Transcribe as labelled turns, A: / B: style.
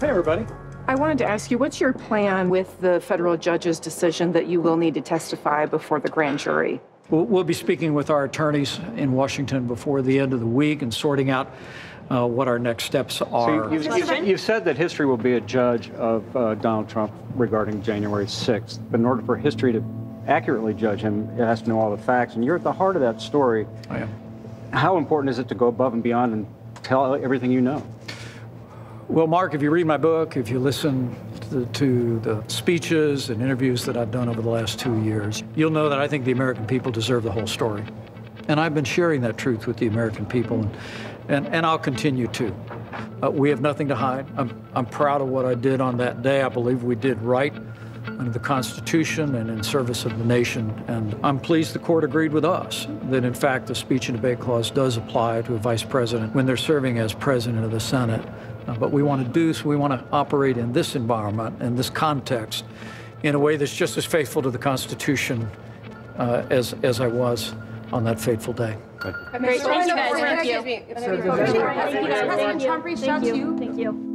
A: Hey, everybody.
B: I wanted to ask you, what's your plan with the federal judge's decision that you will need to testify before the grand jury?
A: We'll, we'll be speaking with our attorneys in Washington before the end of the week and sorting out uh, what our next steps
C: So
A: are.
C: you've, you've, you've said that history will be a judge of uh, Donald Trump regarding January 6th, but in order for history to accurately judge him, it has to know all the facts. And you're at the heart of that story.
A: I am.
C: How important is it to go above and beyond and tell everything you know?
A: Well, Mark, if you read my book, if you listen to, to the speeches and interviews that I've done over the last two years, you'll know that I think the American people deserve the whole story. And I've been sharing that truth with the American people, and, and, and I'll continue to. Uh, we have nothing to hide. I'm, I'm proud of what I did on that day. I believe we did right under the Constitution and in service of the nation. And I'm pleased the court agreed with us that, in fact, the speech and debate clause does apply to a vice president when they're serving as president of the Senate. Uh, but we want to do so, we want to operate in this environment, in this context, in a way that's just as faithful to the Constitution uh, as, as I was on that fateful day.
D: Great, thank you guys. Thank you.
E: President Trump reached out to you.
D: Thank you.